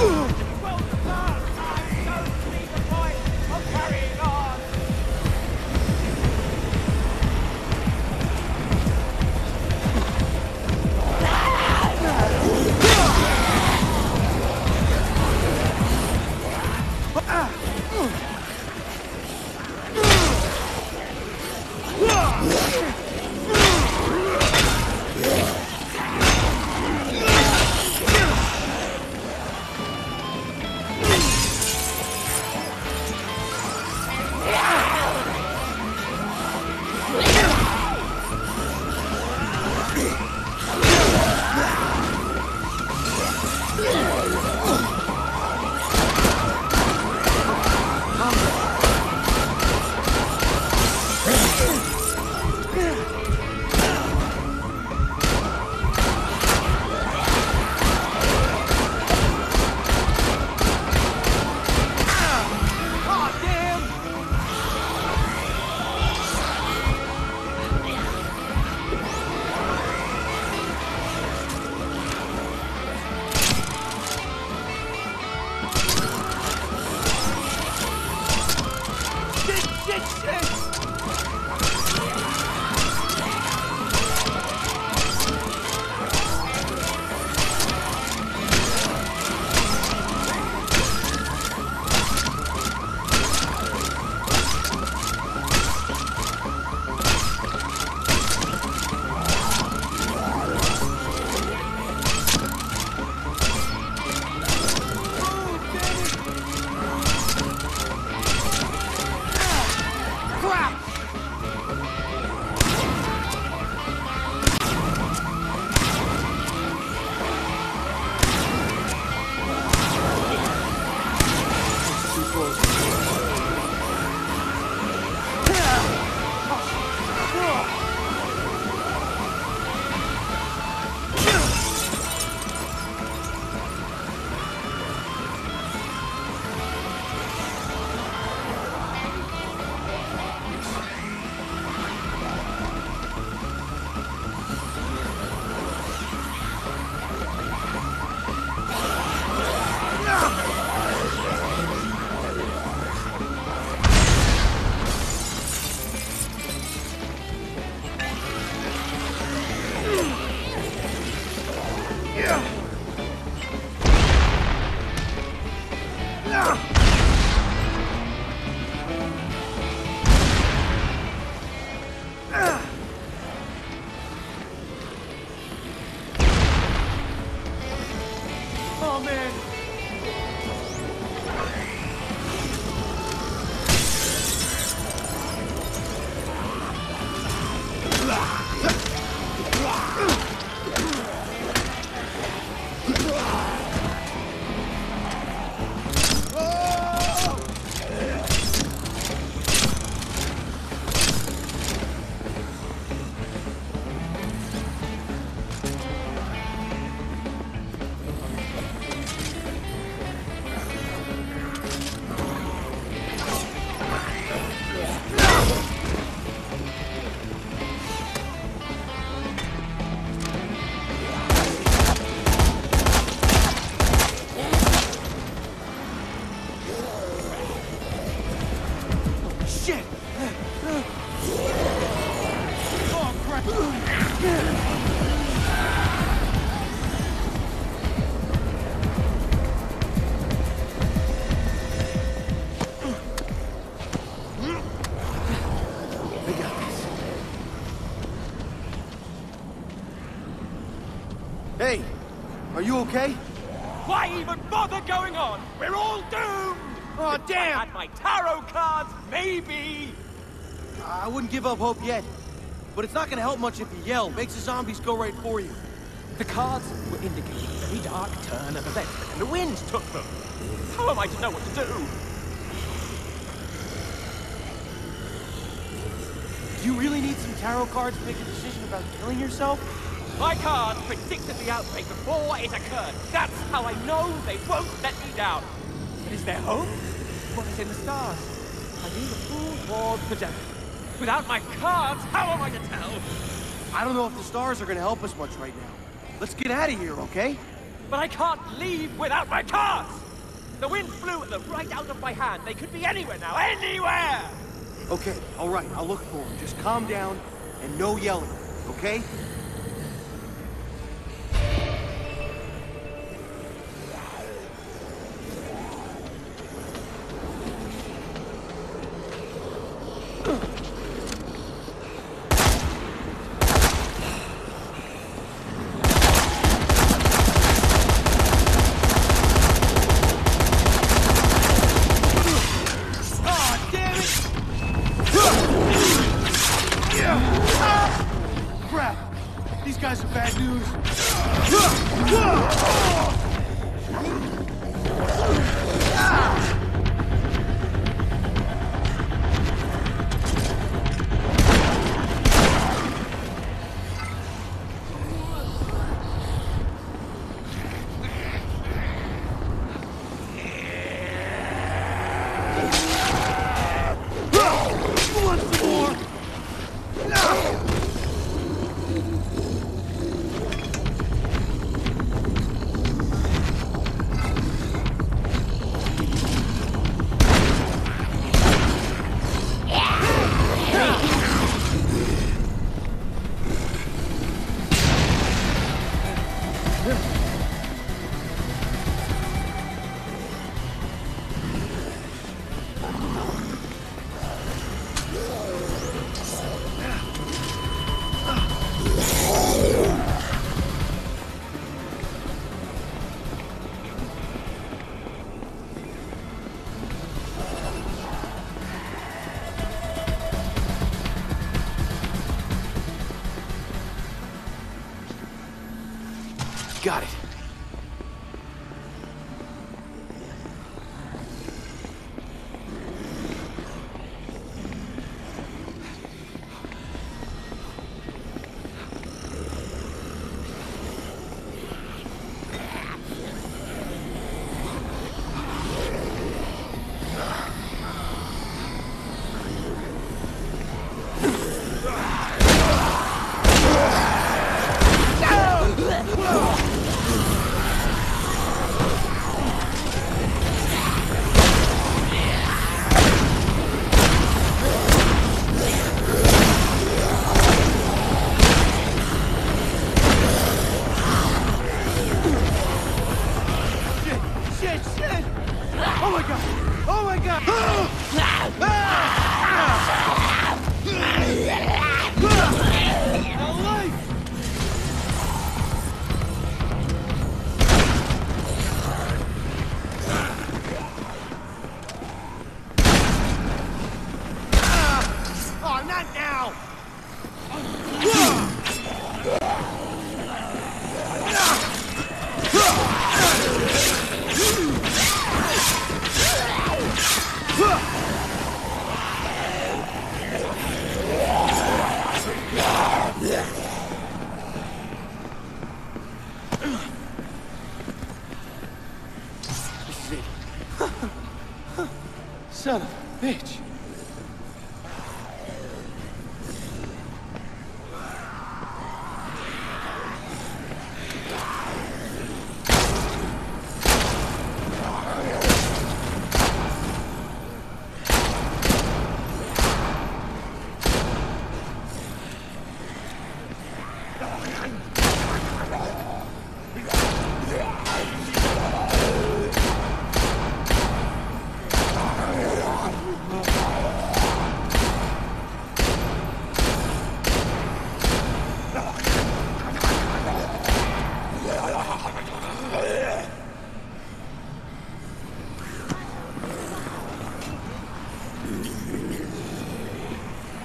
Ooh. You okay? Why even bother going on? We're all doomed! Oh, If I damn! had my tarot cards, maybe! I wouldn't give up hope yet. But it's not gonna help much if you yell. Makes the zombies go right for you. The cards were indicating a very dark turn of events, and the wind took them. How am I to know what to do? Do you really need some tarot cards to make a decision about killing yourself? My cards predicted the outbreak before it occurred. That's how I know they won't let me down. But is there hope? What is in the stars? I need a full board projector. Without my cards, how am I to tell? I don't know if the stars are gonna help us much right now. Let's get out of here, okay? But I can't leave without my cards! The wind blew them right out of my hand. They could be anywhere now, anywhere! Okay, all right, I'll look for them. Just calm down and no yelling, okay?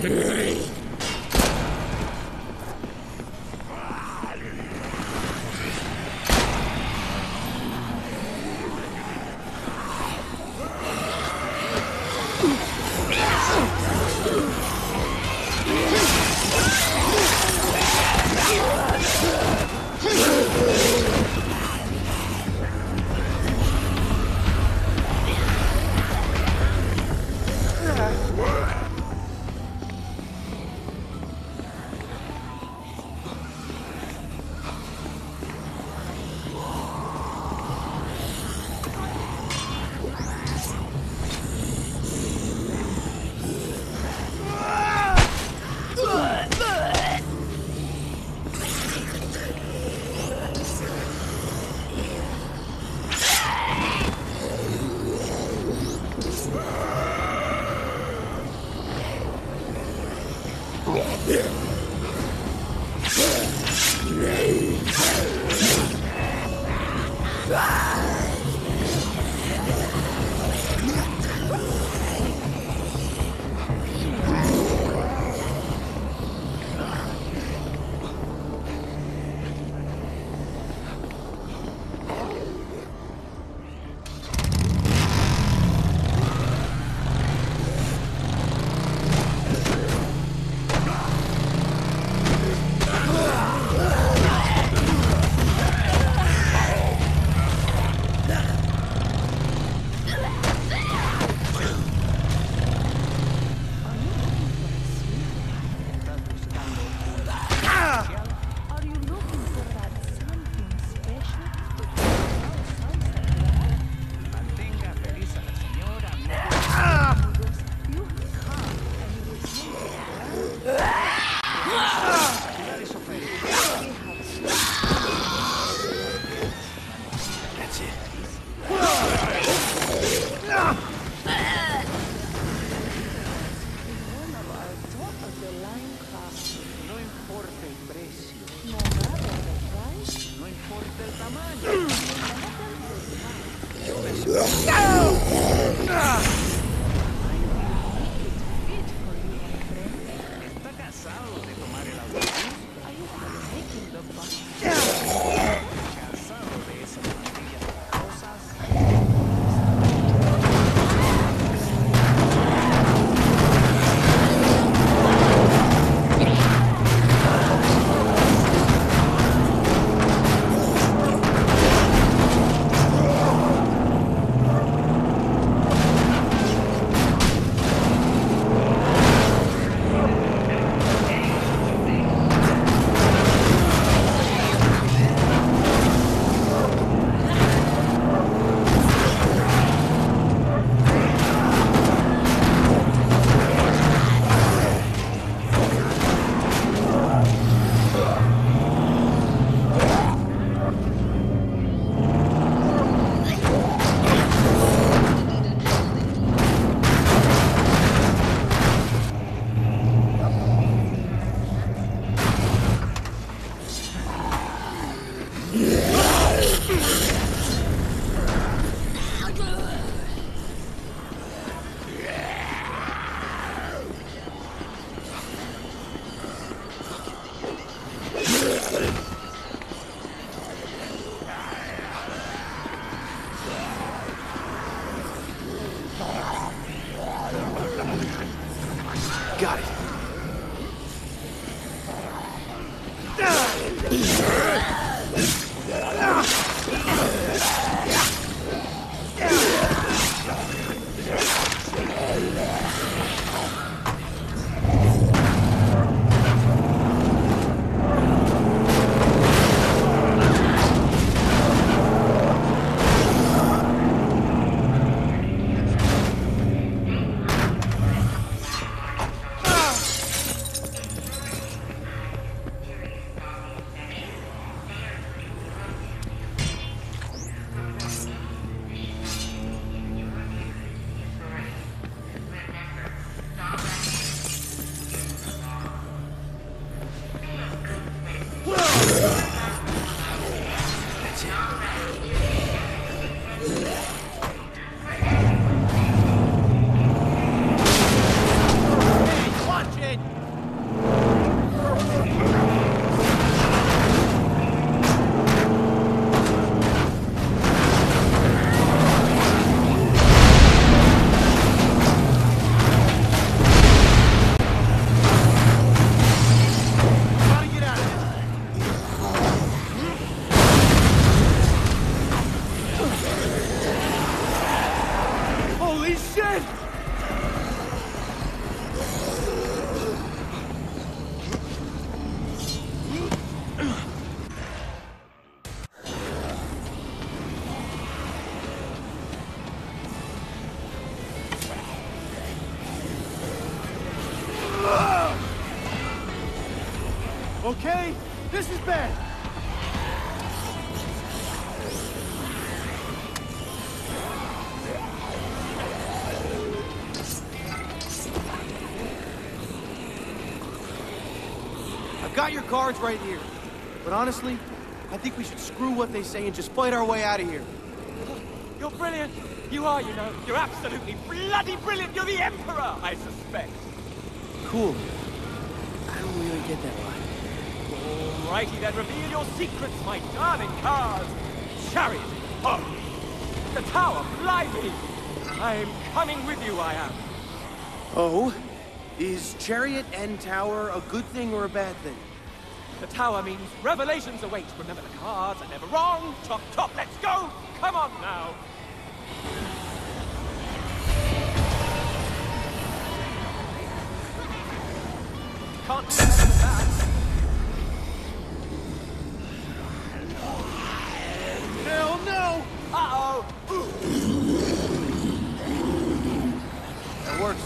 Hey! Cảm ơn. Yeah. This is bad! I've got your cards right here. But honestly, I think we should screw what they say and just fight our way out of here. You're brilliant. You are, you know. You're absolutely bloody brilliant. You're the Emperor, I suspect. Cool. I don't really get that line. Alrighty then, reveal your secrets, my darling cars. Chariot, oh. The tower, fly me. I'm coming with you, I am. Oh? Is Chariot and Tower a good thing or a bad thing? The tower means revelations await. Remember the cards are never wrong. Chop, chop, let's go. Come on now. Can't do better than that. Hell no! Uh-oh. That works.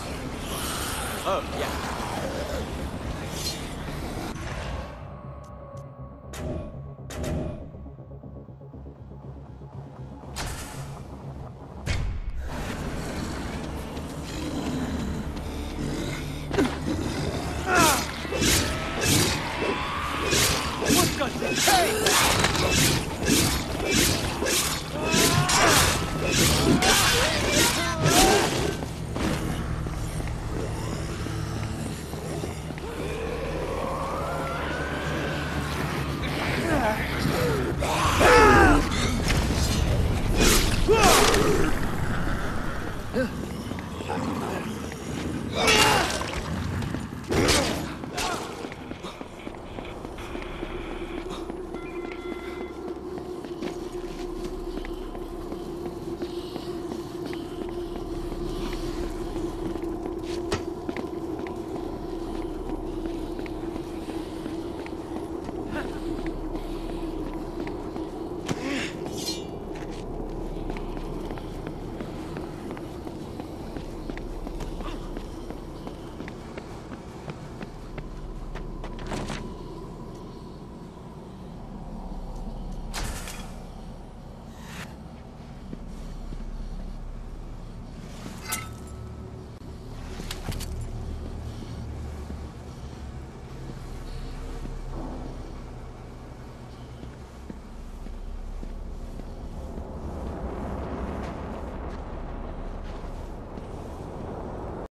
Oh, yeah.